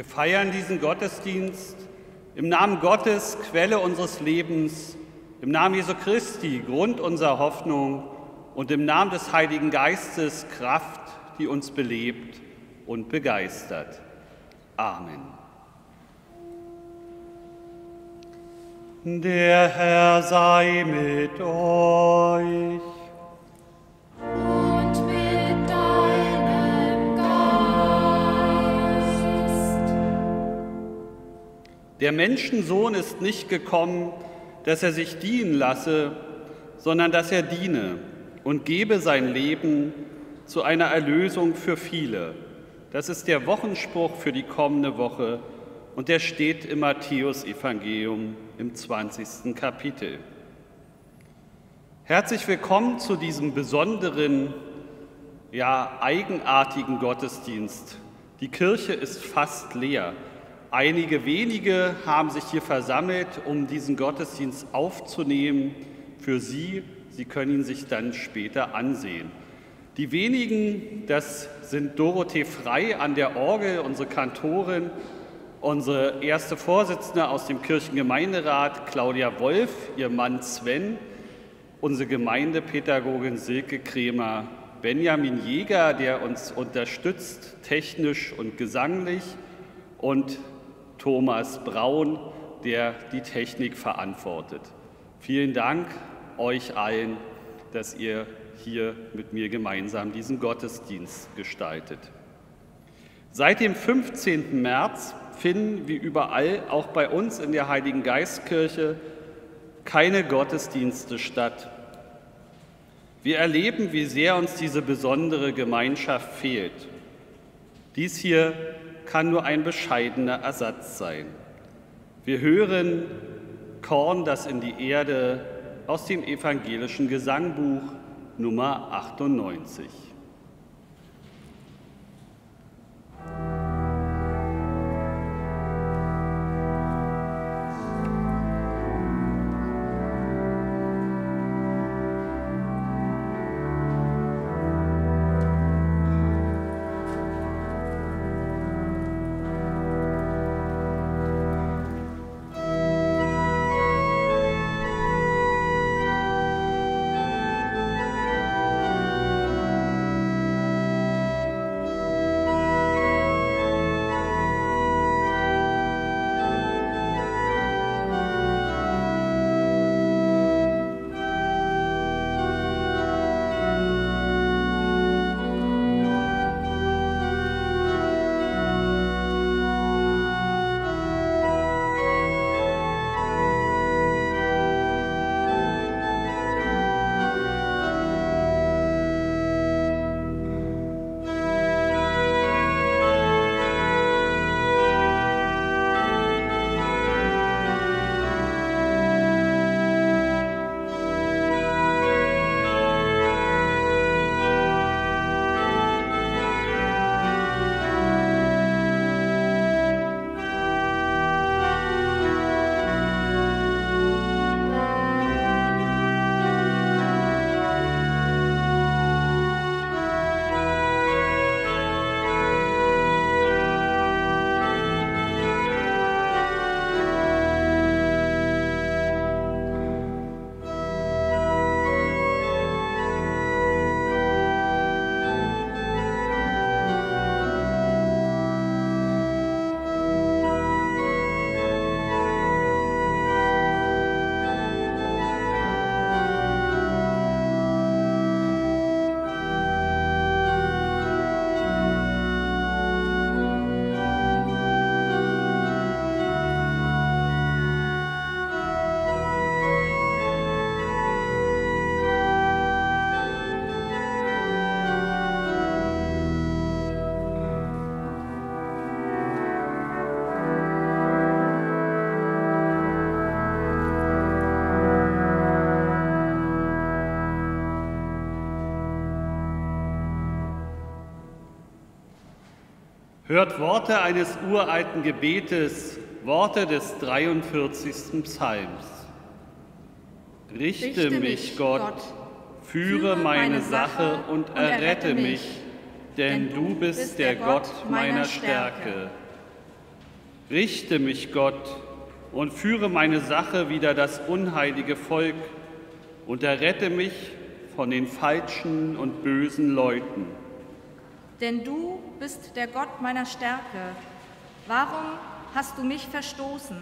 Wir feiern diesen Gottesdienst im Namen Gottes, Quelle unseres Lebens, im Namen Jesu Christi, Grund unserer Hoffnung und im Namen des Heiligen Geistes, Kraft, die uns belebt und begeistert. Amen. Der Herr sei mit euch. Der Menschensohn ist nicht gekommen, dass er sich dienen lasse, sondern dass er diene und gebe sein Leben zu einer Erlösung für viele. Das ist der Wochenspruch für die kommende Woche und der steht im Matthäusevangelium im 20. Kapitel. Herzlich willkommen zu diesem besonderen, ja eigenartigen Gottesdienst. Die Kirche ist fast leer. Einige wenige haben sich hier versammelt, um diesen Gottesdienst aufzunehmen für Sie. Sie können ihn sich dann später ansehen. Die wenigen, das sind Dorothee Frei an der Orgel, unsere Kantorin, unsere erste Vorsitzende aus dem Kirchengemeinderat, Claudia Wolf, ihr Mann Sven, unsere Gemeindepädagogin Silke Kremer, Benjamin Jäger, der uns unterstützt, technisch und gesanglich, und Thomas Braun, der die Technik verantwortet. Vielen Dank euch allen, dass ihr hier mit mir gemeinsam diesen Gottesdienst gestaltet. Seit dem 15. März finden wie überall, auch bei uns in der Heiligen Geistkirche, keine Gottesdienste statt. Wir erleben, wie sehr uns diese besondere Gemeinschaft fehlt. Dies hier kann nur ein bescheidener Ersatz sein. Wir hören Korn, das in die Erde aus dem evangelischen Gesangbuch Nummer 98. Hört Worte eines uralten Gebetes, Worte des 43. Psalms. Richte, Richte mich, Gott, Gott, führe meine Sache und errette mich, denn du bist der Gott meiner Stärke. Richte mich, Gott, und führe meine Sache wider das unheilige Volk und errette mich von den falschen und bösen Leuten. Denn du bist der Gott meiner Stärke. Warum hast du mich verstoßen?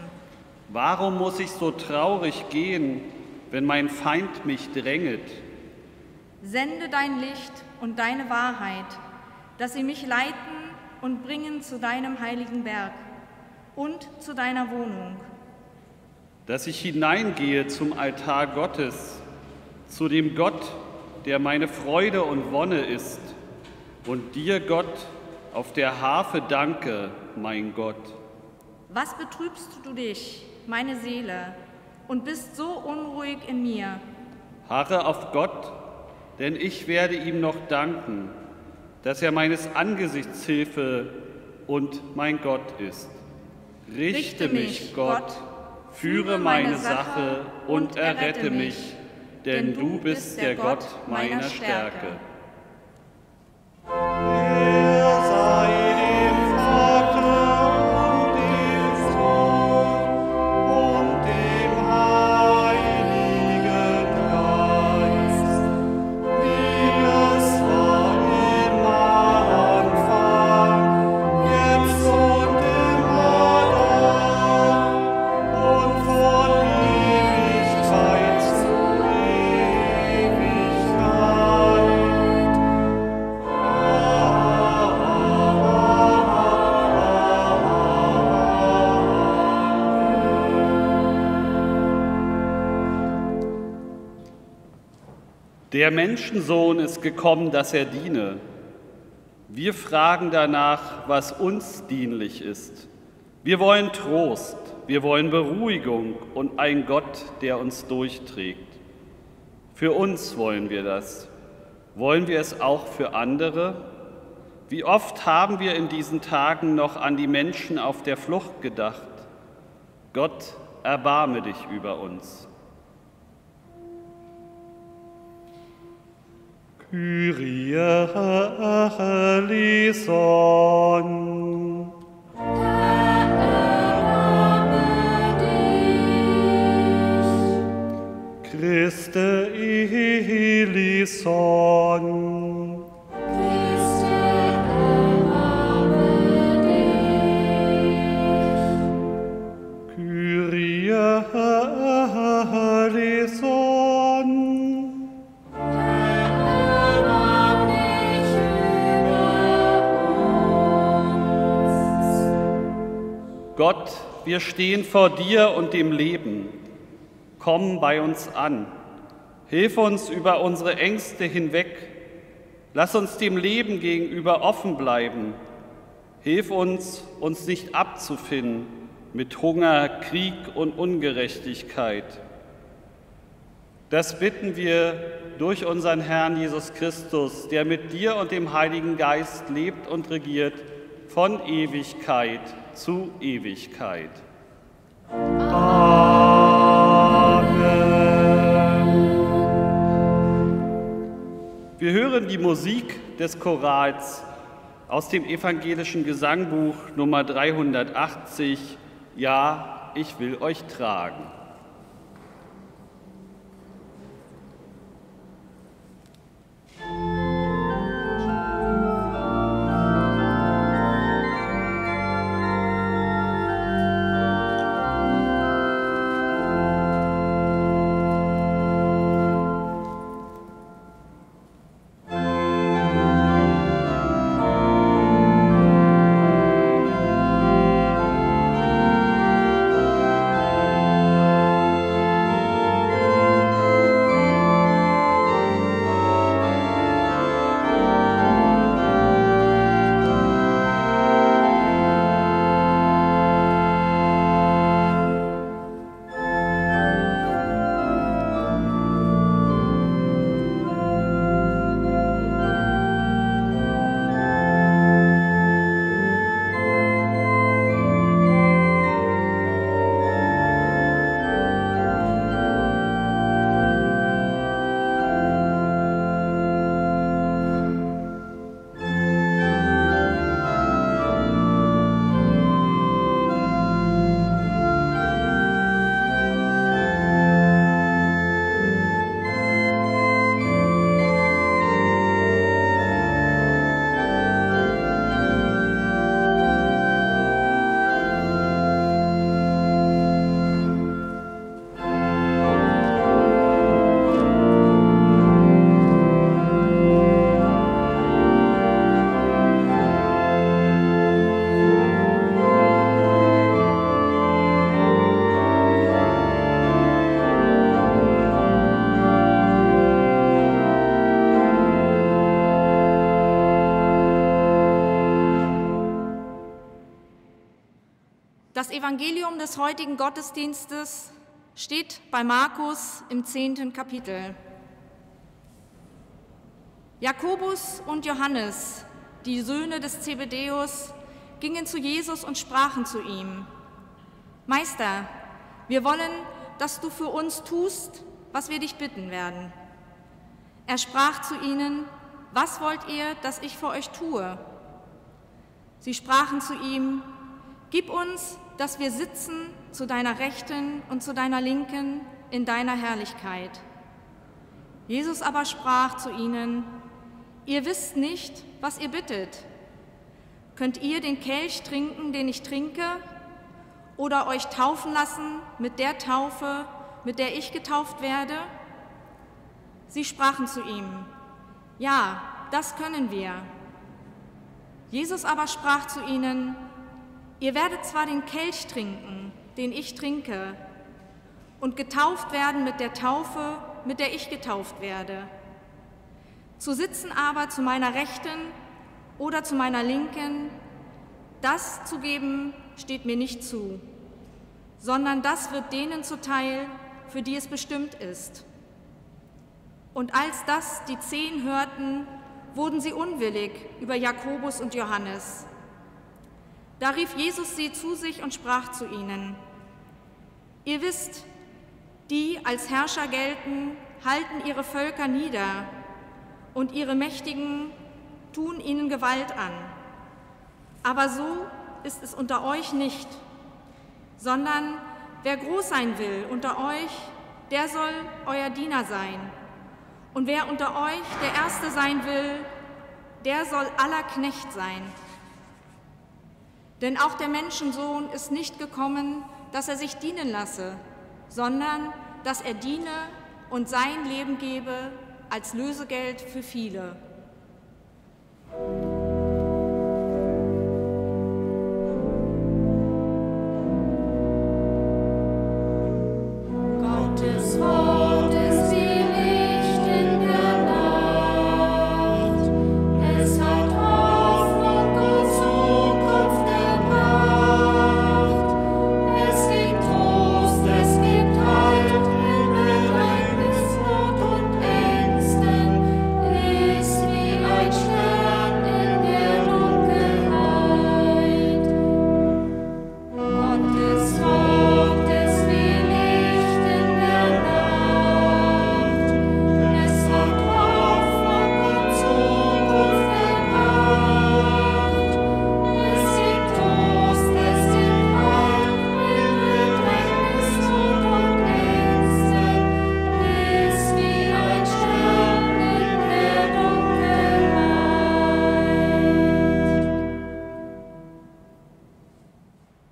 Warum muss ich so traurig gehen, wenn mein Feind mich dränget? Sende dein Licht und deine Wahrheit, dass sie mich leiten und bringen zu deinem heiligen Berg und zu deiner Wohnung. Dass ich hineingehe zum Altar Gottes, zu dem Gott, der meine Freude und Wonne ist, und dir, Gott, auf der Harfe danke, mein Gott. Was betrübst du dich, meine Seele, und bist so unruhig in mir? Harre auf Gott, denn ich werde ihm noch danken, dass er meines Angesichts Hilfe und mein Gott ist. Richte mich, Gott, führe meine Sache und errette mich, denn du bist der Gott meiner Stärke. Der Menschensohn ist gekommen, dass er diene. Wir fragen danach, was uns dienlich ist. Wir wollen Trost, wir wollen Beruhigung und einen Gott, der uns durchträgt. Für uns wollen wir das. Wollen wir es auch für andere? Wie oft haben wir in diesen Tagen noch an die Menschen auf der Flucht gedacht? Gott, erbarme dich über uns. Kyrie eleison. Christe eleison. Gott, wir stehen vor dir und dem Leben. Komm bei uns an. Hilf uns über unsere Ängste hinweg. Lass uns dem Leben gegenüber offen bleiben. Hilf uns, uns nicht abzufinden mit Hunger, Krieg und Ungerechtigkeit. Das bitten wir durch unseren Herrn Jesus Christus, der mit dir und dem Heiligen Geist lebt und regiert von Ewigkeit zu Ewigkeit. Amen. Wir hören die Musik des Chorals aus dem evangelischen Gesangbuch Nummer 380, Ja, ich will euch tragen. Das Evangelium des heutigen Gottesdienstes steht bei Markus im zehnten Kapitel. Jakobus und Johannes, die Söhne des Zebedeus, gingen zu Jesus und sprachen zu ihm, Meister, wir wollen, dass du für uns tust, was wir dich bitten werden. Er sprach zu ihnen, was wollt ihr, dass ich für euch tue? Sie sprachen zu ihm, Gib uns, dass wir sitzen zu deiner Rechten und zu deiner Linken in deiner Herrlichkeit. Jesus aber sprach zu ihnen, Ihr wisst nicht, was ihr bittet. Könnt ihr den Kelch trinken, den ich trinke, oder euch taufen lassen mit der Taufe, mit der ich getauft werde? Sie sprachen zu ihm, Ja, das können wir. Jesus aber sprach zu ihnen, Ihr werdet zwar den Kelch trinken, den ich trinke, und getauft werden mit der Taufe, mit der ich getauft werde. Zu sitzen aber zu meiner Rechten oder zu meiner Linken, das zu geben steht mir nicht zu, sondern das wird denen zuteil, für die es bestimmt ist. Und als das die Zehn hörten, wurden sie unwillig über Jakobus und Johannes. Da rief Jesus sie zu sich und sprach zu ihnen, Ihr wisst, die als Herrscher gelten, halten ihre Völker nieder und ihre Mächtigen tun ihnen Gewalt an. Aber so ist es unter euch nicht, sondern wer groß sein will unter euch, der soll euer Diener sein. Und wer unter euch der Erste sein will, der soll aller Knecht sein. Denn auch der Menschensohn ist nicht gekommen, dass er sich dienen lasse, sondern dass er diene und sein Leben gebe als Lösegeld für viele.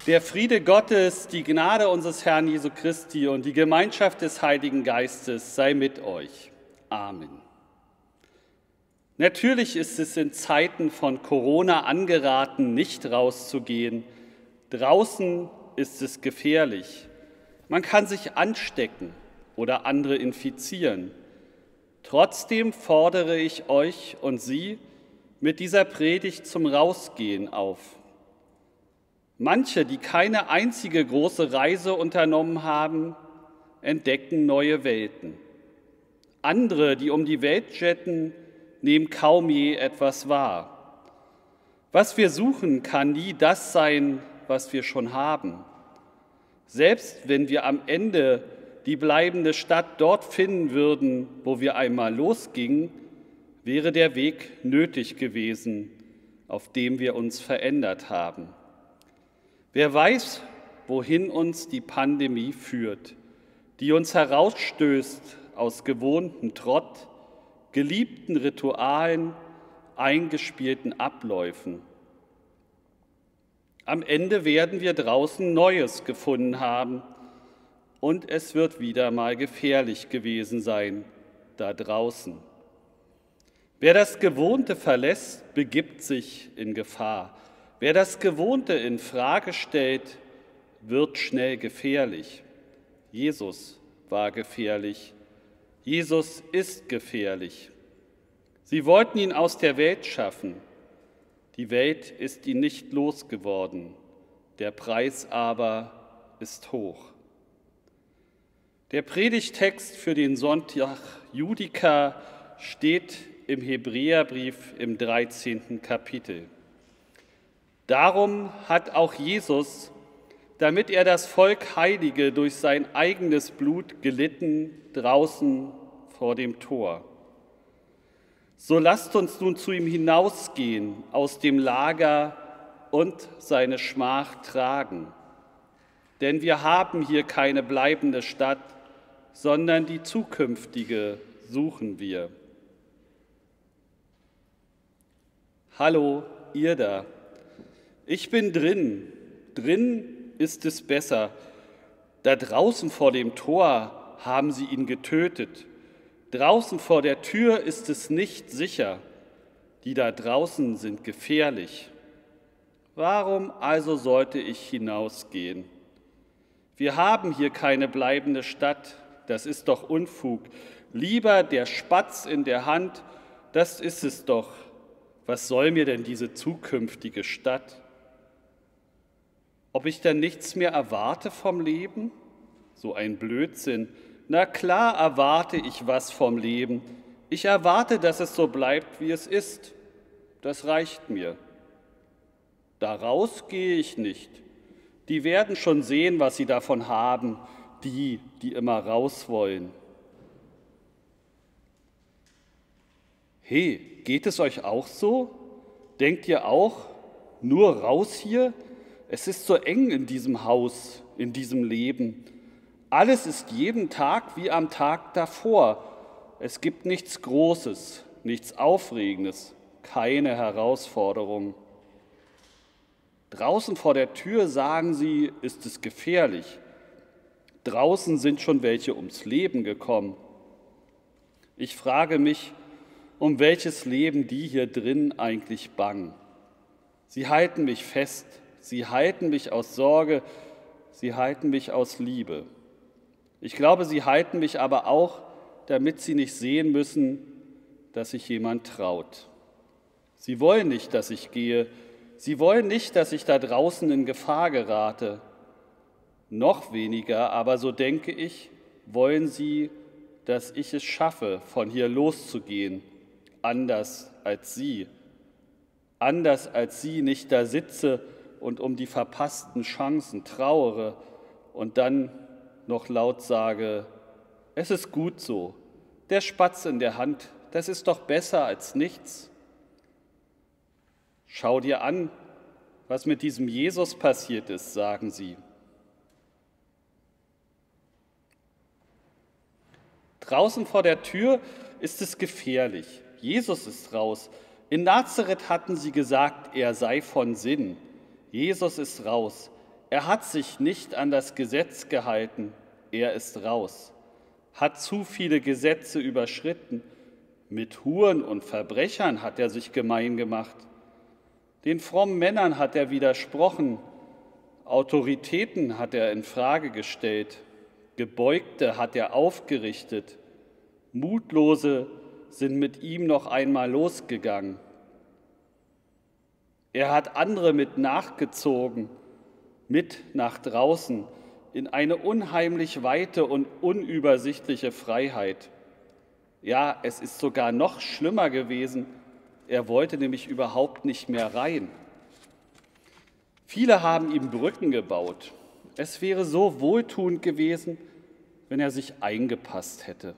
Der Friede Gottes, die Gnade unseres Herrn Jesu Christi und die Gemeinschaft des Heiligen Geistes sei mit euch. Amen. Natürlich ist es in Zeiten von Corona angeraten, nicht rauszugehen. Draußen ist es gefährlich. Man kann sich anstecken oder andere infizieren. Trotzdem fordere ich euch und Sie mit dieser Predigt zum Rausgehen auf. Manche, die keine einzige große Reise unternommen haben, entdecken neue Welten. Andere, die um die Welt jetten, nehmen kaum je etwas wahr. Was wir suchen, kann nie das sein, was wir schon haben. Selbst wenn wir am Ende die bleibende Stadt dort finden würden, wo wir einmal losgingen, wäre der Weg nötig gewesen, auf dem wir uns verändert haben. Wer weiß, wohin uns die Pandemie führt, die uns herausstößt aus gewohnten Trott, geliebten Ritualen, eingespielten Abläufen. Am Ende werden wir draußen Neues gefunden haben und es wird wieder mal gefährlich gewesen sein da draußen. Wer das Gewohnte verlässt, begibt sich in Gefahr. Wer das Gewohnte in Frage stellt, wird schnell gefährlich. Jesus war gefährlich. Jesus ist gefährlich. Sie wollten ihn aus der Welt schaffen. Die Welt ist ihn nicht losgeworden. der Preis aber ist hoch. Der Predigtext für den Sonntag Judika steht im Hebräerbrief im 13. Kapitel. Darum hat auch Jesus, damit er das Volk heilige durch sein eigenes Blut gelitten, draußen vor dem Tor. So lasst uns nun zu ihm hinausgehen aus dem Lager und seine Schmach tragen. Denn wir haben hier keine bleibende Stadt, sondern die zukünftige suchen wir. Hallo, ihr da. Ich bin drin. Drin ist es besser. Da draußen vor dem Tor haben sie ihn getötet. Draußen vor der Tür ist es nicht sicher. Die da draußen sind gefährlich. Warum also sollte ich hinausgehen? Wir haben hier keine bleibende Stadt. Das ist doch Unfug. Lieber der Spatz in der Hand, das ist es doch was soll mir denn diese zukünftige Stadt? Ob ich dann nichts mehr erwarte vom Leben? So ein Blödsinn. Na klar erwarte ich was vom Leben. Ich erwarte, dass es so bleibt, wie es ist. Das reicht mir. Daraus gehe ich nicht. Die werden schon sehen, was sie davon haben, die, die immer raus wollen. Hey, geht es euch auch so? Denkt ihr auch, nur raus hier? Es ist so eng in diesem Haus, in diesem Leben. Alles ist jeden Tag wie am Tag davor. Es gibt nichts Großes, nichts Aufregendes, keine Herausforderung. Draußen vor der Tür, sagen sie, ist es gefährlich. Draußen sind schon welche ums Leben gekommen. Ich frage mich, um welches Leben die hier drin eigentlich bangen. Sie halten mich fest, sie halten mich aus Sorge, sie halten mich aus Liebe. Ich glaube, sie halten mich aber auch, damit sie nicht sehen müssen, dass sich jemand traut. Sie wollen nicht, dass ich gehe, sie wollen nicht, dass ich da draußen in Gefahr gerate. Noch weniger, aber so denke ich, wollen sie, dass ich es schaffe, von hier loszugehen anders als sie. Anders als sie nicht da sitze und um die verpassten Chancen trauere und dann noch laut sage, es ist gut so, der Spatz in der Hand, das ist doch besser als nichts. Schau dir an, was mit diesem Jesus passiert ist, sagen sie. Draußen vor der Tür ist es gefährlich. Jesus ist raus. In Nazareth hatten sie gesagt, er sei von Sinn. Jesus ist raus. Er hat sich nicht an das Gesetz gehalten. Er ist raus. Hat zu viele Gesetze überschritten. Mit Huren und Verbrechern hat er sich gemein gemacht. Den frommen Männern hat er widersprochen. Autoritäten hat er in Frage gestellt. Gebeugte hat er aufgerichtet. Mutlose sind mit ihm noch einmal losgegangen. Er hat andere mit nachgezogen, mit nach draußen, in eine unheimlich weite und unübersichtliche Freiheit. Ja, es ist sogar noch schlimmer gewesen. Er wollte nämlich überhaupt nicht mehr rein. Viele haben ihm Brücken gebaut. Es wäre so wohltuend gewesen, wenn er sich eingepasst hätte.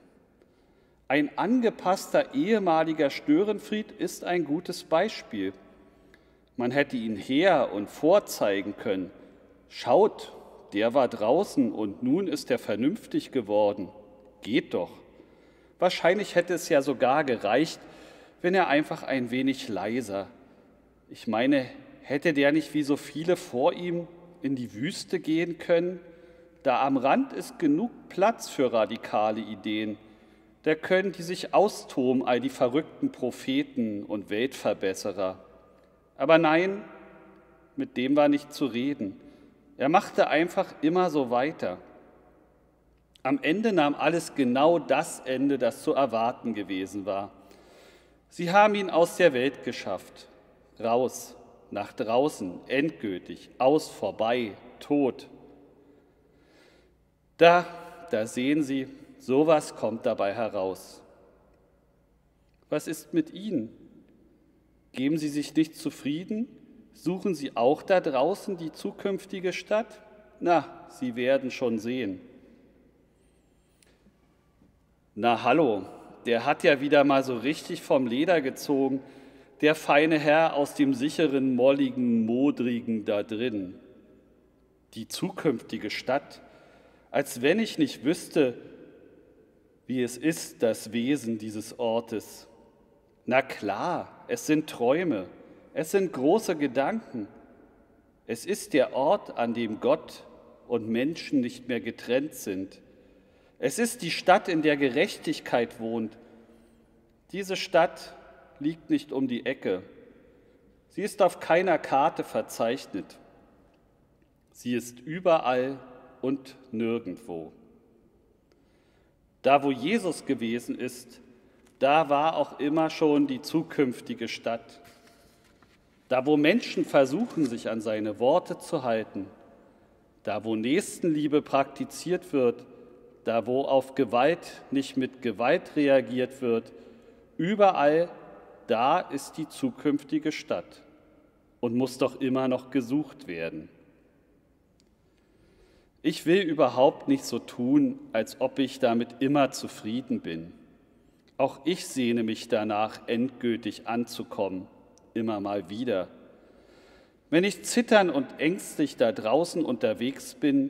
Ein angepasster ehemaliger Störenfried ist ein gutes Beispiel. Man hätte ihn her und vorzeigen können. Schaut, der war draußen und nun ist er vernünftig geworden. Geht doch. Wahrscheinlich hätte es ja sogar gereicht, wenn er einfach ein wenig leiser. Ich meine, hätte der nicht wie so viele vor ihm in die Wüste gehen können? Da am Rand ist genug Platz für radikale Ideen da können die sich austoben, all die verrückten Propheten und Weltverbesserer. Aber nein, mit dem war nicht zu reden. Er machte einfach immer so weiter. Am Ende nahm alles genau das Ende, das zu erwarten gewesen war. Sie haben ihn aus der Welt geschafft, raus, nach draußen, endgültig, aus, vorbei, tot. Da, da sehen Sie, sowas kommt dabei heraus. Was ist mit Ihnen? Geben Sie sich nicht zufrieden? Suchen Sie auch da draußen die zukünftige Stadt? Na, Sie werden schon sehen. Na hallo, der hat ja wieder mal so richtig vom Leder gezogen, der feine Herr aus dem sicheren, molligen, modrigen da drin. Die zukünftige Stadt, als wenn ich nicht wüsste, wie es ist, das Wesen dieses Ortes. Na klar, es sind Träume, es sind große Gedanken. Es ist der Ort, an dem Gott und Menschen nicht mehr getrennt sind. Es ist die Stadt, in der Gerechtigkeit wohnt. Diese Stadt liegt nicht um die Ecke. Sie ist auf keiner Karte verzeichnet. Sie ist überall und nirgendwo. Da, wo Jesus gewesen ist, da war auch immer schon die zukünftige Stadt. Da, wo Menschen versuchen, sich an seine Worte zu halten, da, wo Nächstenliebe praktiziert wird, da, wo auf Gewalt nicht mit Gewalt reagiert wird, überall da ist die zukünftige Stadt und muss doch immer noch gesucht werden. Ich will überhaupt nicht so tun, als ob ich damit immer zufrieden bin. Auch ich sehne mich danach, endgültig anzukommen, immer mal wieder. Wenn ich zittern und ängstlich da draußen unterwegs bin,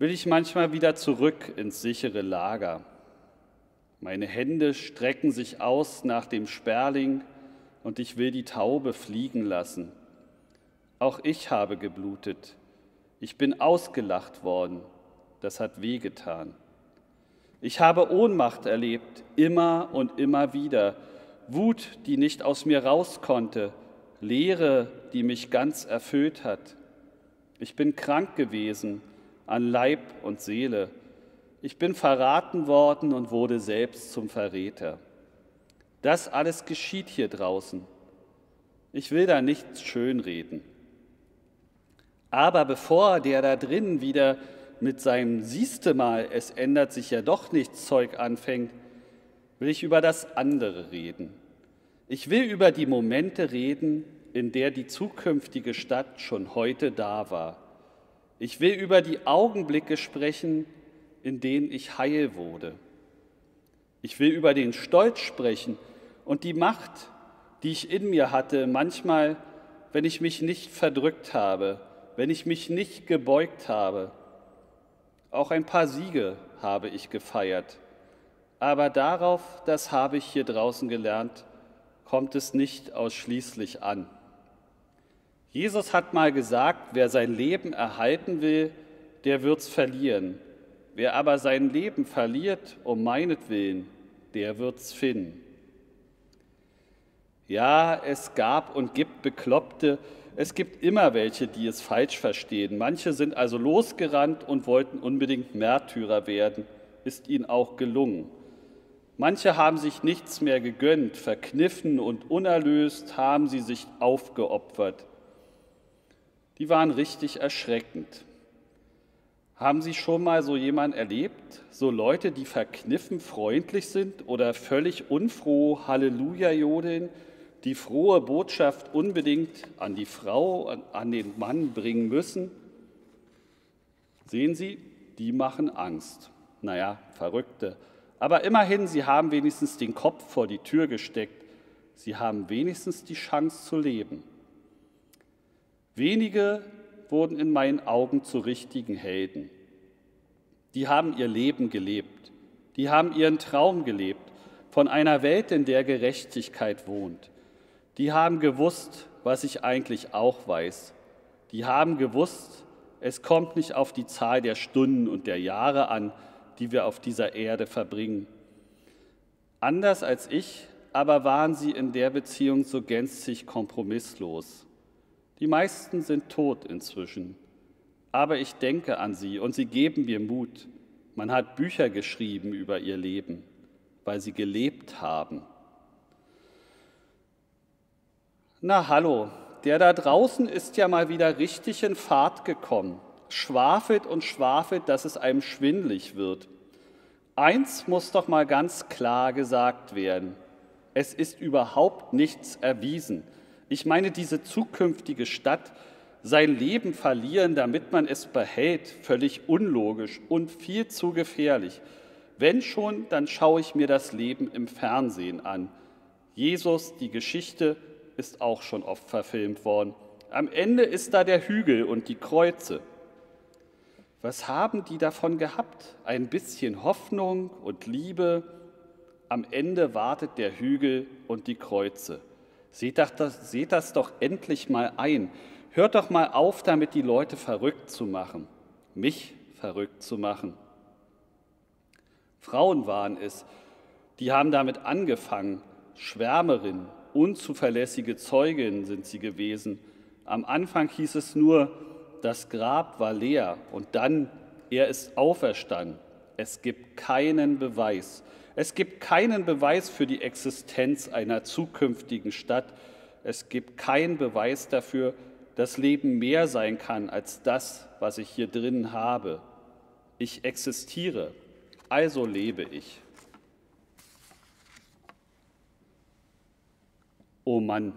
will ich manchmal wieder zurück ins sichere Lager. Meine Hände strecken sich aus nach dem Sperling und ich will die Taube fliegen lassen. Auch ich habe geblutet. Ich bin ausgelacht worden. Das hat wehgetan. Ich habe Ohnmacht erlebt, immer und immer wieder. Wut, die nicht aus mir raus konnte. Leere, die mich ganz erfüllt hat. Ich bin krank gewesen an Leib und Seele. Ich bin verraten worden und wurde selbst zum Verräter. Das alles geschieht hier draußen. Ich will da nichts schönreden. Aber bevor der da drinnen wieder mit seinem Siehste mal, es ändert sich ja doch nichts Zeug anfängt, will ich über das andere reden. Ich will über die Momente reden, in der die zukünftige Stadt schon heute da war. Ich will über die Augenblicke sprechen, in denen ich heil wurde. Ich will über den Stolz sprechen und die Macht, die ich in mir hatte, manchmal, wenn ich mich nicht verdrückt habe, wenn ich mich nicht gebeugt habe. Auch ein paar Siege habe ich gefeiert. Aber darauf, das habe ich hier draußen gelernt, kommt es nicht ausschließlich an. Jesus hat mal gesagt, wer sein Leben erhalten will, der wird's verlieren. Wer aber sein Leben verliert um meinetwillen, der wird's finden. Ja, es gab und gibt Bekloppte, es gibt immer welche, die es falsch verstehen. Manche sind also losgerannt und wollten unbedingt Märtyrer werden, ist ihnen auch gelungen. Manche haben sich nichts mehr gegönnt, verkniffen und unerlöst haben sie sich aufgeopfert die waren richtig erschreckend. Haben Sie schon mal so jemanden erlebt? So Leute, die verkniffen freundlich sind oder völlig unfroh Halleluja jodeln, die frohe Botschaft unbedingt an die Frau, an den Mann bringen müssen? Sehen Sie, die machen Angst. Naja, Verrückte. Aber immerhin, sie haben wenigstens den Kopf vor die Tür gesteckt. Sie haben wenigstens die Chance zu leben. Wenige wurden in meinen Augen zu richtigen Helden. Die haben ihr Leben gelebt, die haben ihren Traum gelebt von einer Welt, in der Gerechtigkeit wohnt. Die haben gewusst, was ich eigentlich auch weiß. Die haben gewusst, es kommt nicht auf die Zahl der Stunden und der Jahre an, die wir auf dieser Erde verbringen. Anders als ich, aber waren sie in der Beziehung so gänzlich kompromisslos. Die meisten sind tot inzwischen, aber ich denke an sie und sie geben mir Mut. Man hat Bücher geschrieben über ihr Leben, weil sie gelebt haben. Na hallo, der da draußen ist ja mal wieder richtig in Fahrt gekommen. Schwafelt und schwafelt, dass es einem schwindlig wird. Eins muss doch mal ganz klar gesagt werden. Es ist überhaupt nichts erwiesen. Ich meine, diese zukünftige Stadt, sein Leben verlieren, damit man es behält, völlig unlogisch und viel zu gefährlich. Wenn schon, dann schaue ich mir das Leben im Fernsehen an. Jesus, die Geschichte, ist auch schon oft verfilmt worden. Am Ende ist da der Hügel und die Kreuze. Was haben die davon gehabt? Ein bisschen Hoffnung und Liebe. Am Ende wartet der Hügel und die Kreuze. Seht das, seht das doch endlich mal ein. Hört doch mal auf, damit die Leute verrückt zu machen, mich verrückt zu machen. Frauen waren es, die haben damit angefangen. Schwärmerin, unzuverlässige Zeugin sind sie gewesen. Am Anfang hieß es nur, das Grab war leer und dann, er ist auferstanden. Es gibt keinen Beweis. Es gibt keinen Beweis für die Existenz einer zukünftigen Stadt. Es gibt keinen Beweis dafür, dass Leben mehr sein kann als das, was ich hier drin habe. Ich existiere, also lebe ich. Oh Mann,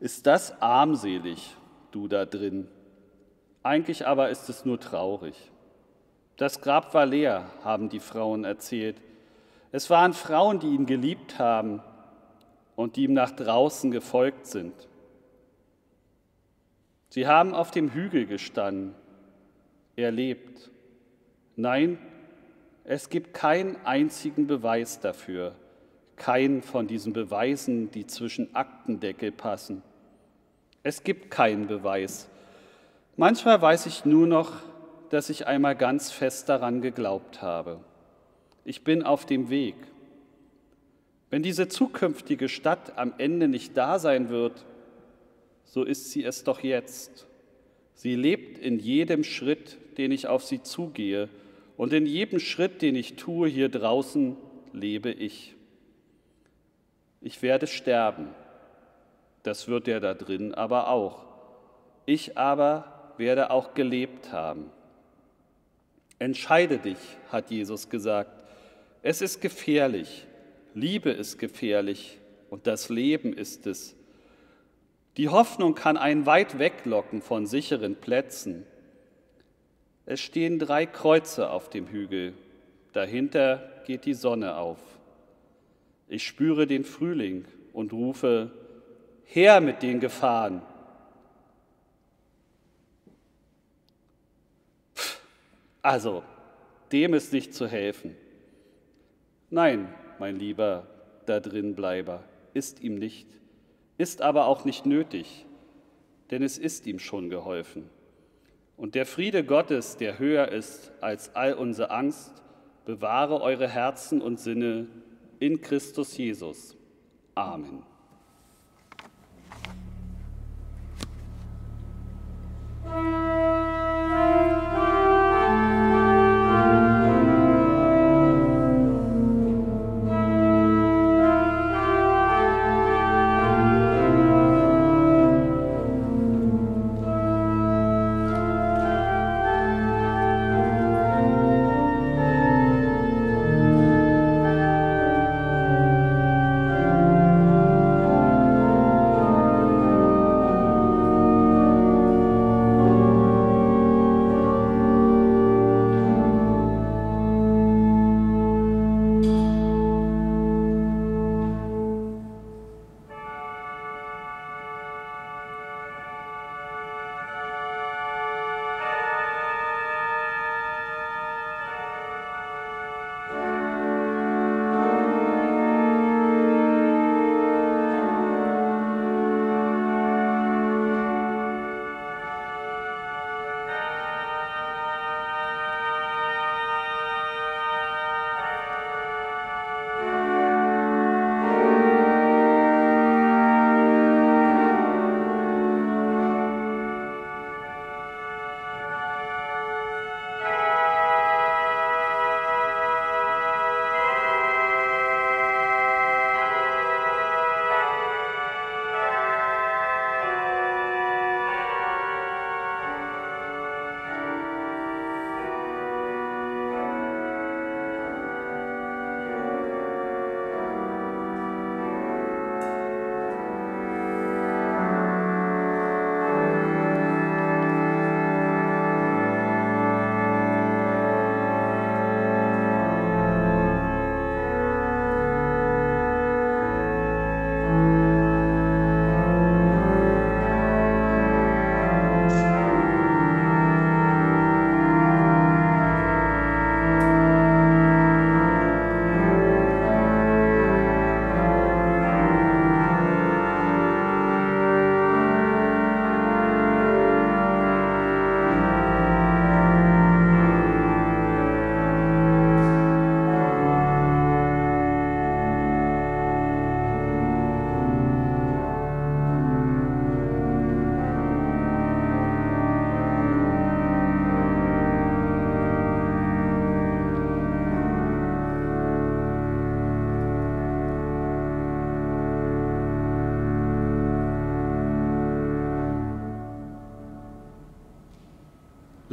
ist das armselig, du da drin. Eigentlich aber ist es nur traurig. Das Grab war leer, haben die Frauen erzählt. Es waren Frauen, die ihn geliebt haben und die ihm nach draußen gefolgt sind. Sie haben auf dem Hügel gestanden. Er lebt. Nein, es gibt keinen einzigen Beweis dafür, keinen von diesen Beweisen, die zwischen Aktendeckel passen. Es gibt keinen Beweis. Manchmal weiß ich nur noch, dass ich einmal ganz fest daran geglaubt habe. Ich bin auf dem Weg. Wenn diese zukünftige Stadt am Ende nicht da sein wird, so ist sie es doch jetzt. Sie lebt in jedem Schritt, den ich auf sie zugehe, und in jedem Schritt, den ich tue hier draußen, lebe ich. Ich werde sterben. Das wird er da drin aber auch. Ich aber werde auch gelebt haben. Entscheide dich, hat Jesus gesagt. Es ist gefährlich. Liebe ist gefährlich und das Leben ist es. Die Hoffnung kann einen weit weglocken von sicheren Plätzen. Es stehen drei Kreuze auf dem Hügel. Dahinter geht die Sonne auf. Ich spüre den Frühling und rufe, her mit den Gefahren. Also, dem ist nicht zu helfen. Nein, mein lieber da drin Bleiber, ist ihm nicht, ist aber auch nicht nötig, denn es ist ihm schon geholfen. Und der Friede Gottes, der höher ist als all unsere Angst, bewahre eure Herzen und Sinne in Christus Jesus. Amen.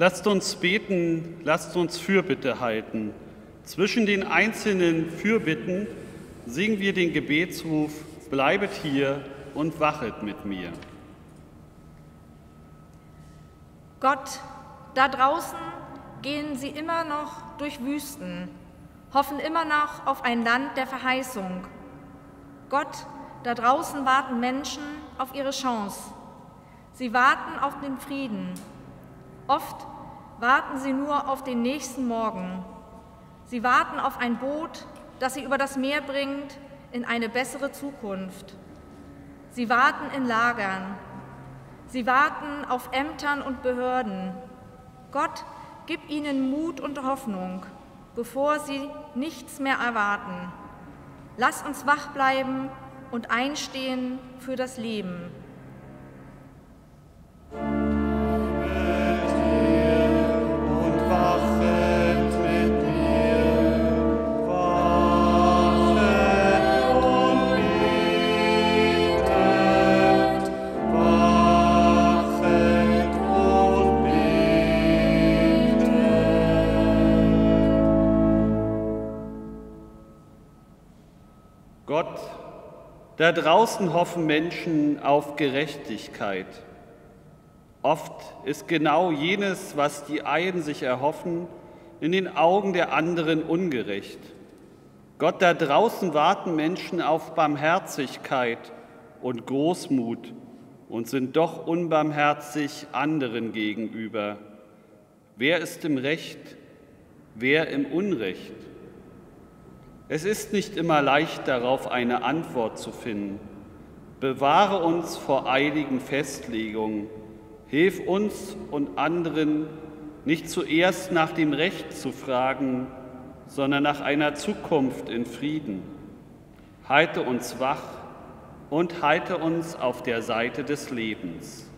Lasst uns beten, lasst uns Fürbitte halten. Zwischen den einzelnen Fürbitten singen wir den Gebetsruf, bleibet hier und wachet mit mir. Gott, da draußen gehen sie immer noch durch Wüsten, hoffen immer noch auf ein Land der Verheißung. Gott, da draußen warten Menschen auf ihre Chance. Sie warten auf den Frieden. Oft warten sie nur auf den nächsten Morgen. Sie warten auf ein Boot, das sie über das Meer bringt in eine bessere Zukunft. Sie warten in Lagern. Sie warten auf Ämtern und Behörden. Gott, gib ihnen Mut und Hoffnung, bevor sie nichts mehr erwarten. Lass uns wach bleiben und einstehen für das Leben. Da draußen hoffen Menschen auf Gerechtigkeit. Oft ist genau jenes, was die einen sich erhoffen, in den Augen der anderen ungerecht. Gott, da draußen warten Menschen auf Barmherzigkeit und Großmut und sind doch unbarmherzig anderen gegenüber. Wer ist im Recht, wer im Unrecht? Es ist nicht immer leicht darauf eine Antwort zu finden. Bewahre uns vor eiligen Festlegungen. Hilf uns und anderen, nicht zuerst nach dem Recht zu fragen, sondern nach einer Zukunft in Frieden. Halte uns wach und halte uns auf der Seite des Lebens.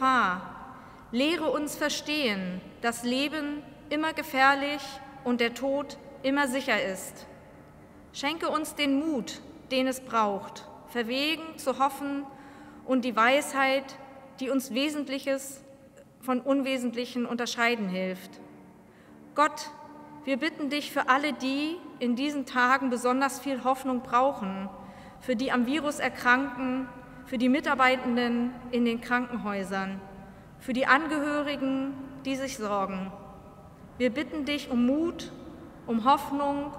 Gefahr. Lehre uns verstehen, dass Leben immer gefährlich und der Tod immer sicher ist. Schenke uns den Mut, den es braucht, verwegen zu hoffen und die Weisheit, die uns Wesentliches von Unwesentlichen unterscheiden hilft. Gott, wir bitten dich für alle die in diesen Tagen besonders viel Hoffnung brauchen, für die am Virus erkranken, für die Mitarbeitenden in den Krankenhäusern, für die Angehörigen, die sich sorgen. Wir bitten dich um Mut, um Hoffnung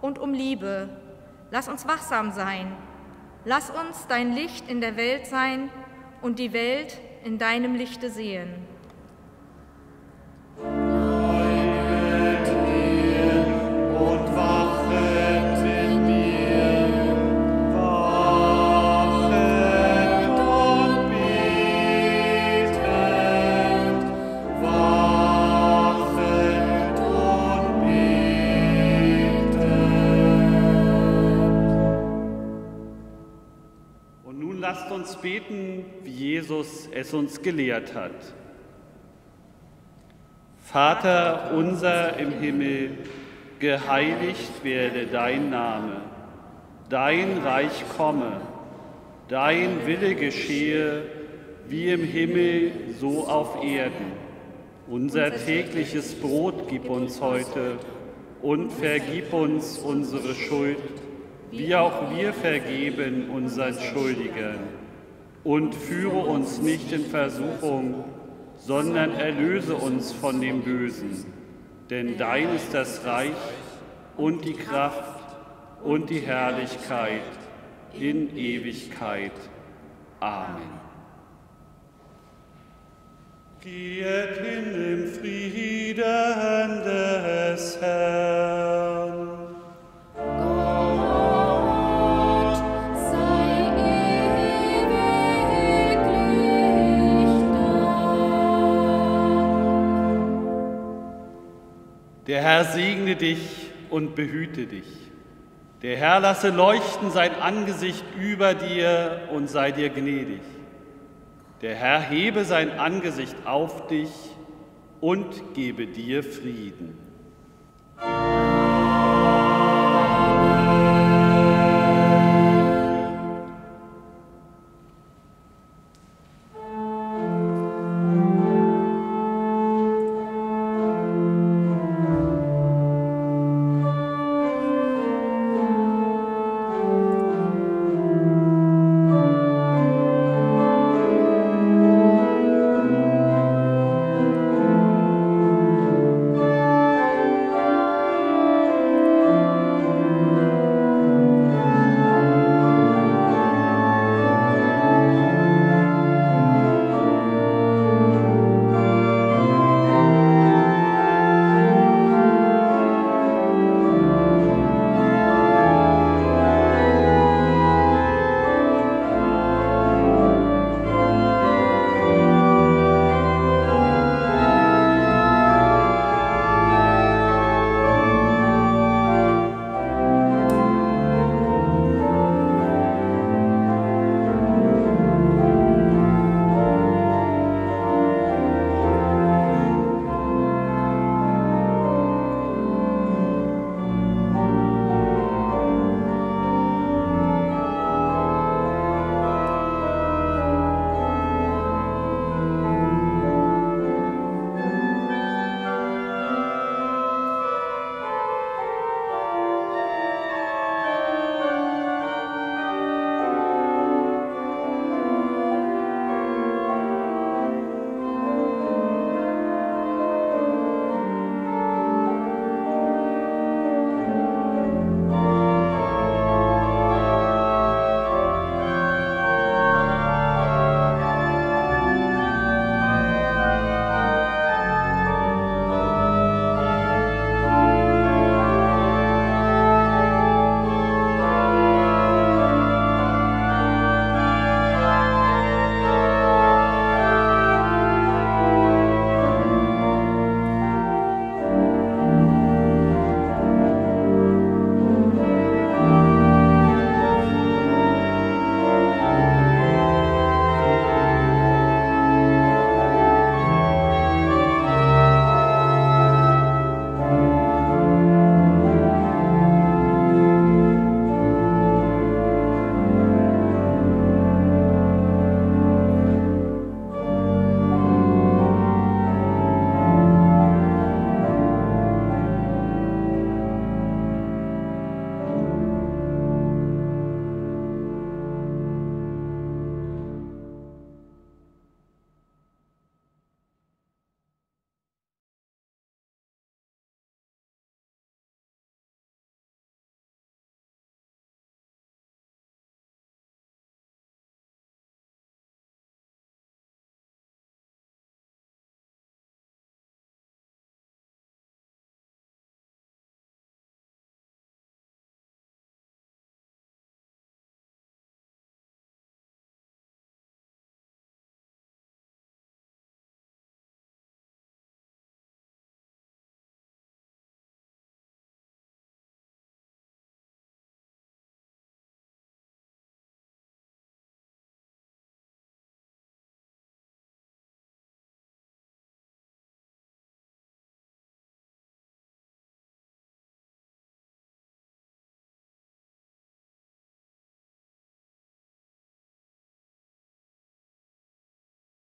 und um Liebe. Lass uns wachsam sein. Lass uns dein Licht in der Welt sein und die Welt in deinem Lichte sehen. Lasst uns beten, wie Jesus es uns gelehrt hat. Vater unser im Himmel, geheiligt werde dein Name, dein Reich komme, dein Wille geschehe, wie im Himmel, so auf Erden. Unser tägliches Brot gib uns heute und vergib uns unsere Schuld, wie auch wir vergeben unseren Schuldigern. Und führe uns nicht in Versuchung, sondern erlöse uns von dem Bösen. Denn dein ist das Reich und die Kraft und die Herrlichkeit in Ewigkeit. Amen. Geht hin im Frieden des Herrn. Der Herr segne dich und behüte dich. Der Herr lasse leuchten sein Angesicht über dir und sei dir gnädig. Der Herr hebe sein Angesicht auf dich und gebe dir Frieden.